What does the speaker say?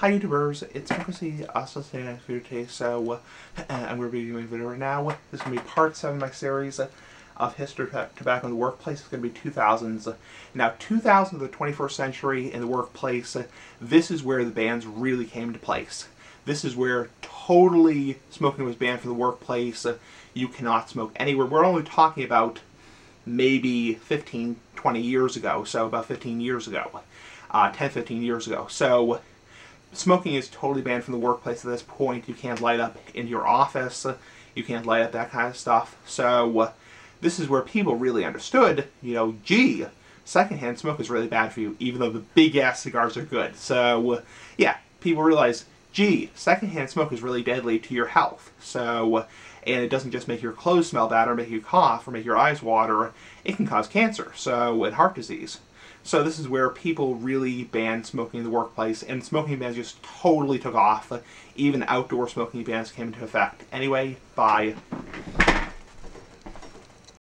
Hi YouTubers, it's Frequency also today, so uh, I'm going to be doing a video right now. This is going to be part 7 of my series of History of Tobacco in the Workplace. It's going to be 2000s. Now 2000 of the 21st century in the workplace, this is where the bans really came to place. This is where totally smoking was banned from the workplace. You cannot smoke anywhere. We're only talking about maybe 15, 20 years ago, so about 15 years ago, uh, 10, 15 years ago. So smoking is totally banned from the workplace at this point. You can't light up in your office. You can't light up that kind of stuff. So uh, this is where people really understood, you know, gee, secondhand smoke is really bad for you, even though the big ass cigars are good. So uh, yeah, people realize, gee, secondhand smoke is really deadly to your health. So, uh, and it doesn't just make your clothes smell bad or make you cough or make your eyes water, it can cause cancer, so, and heart disease. So this is where people really banned smoking in the workplace, and smoking bans just totally took off. Even outdoor smoking bans came into effect. Anyway, bye.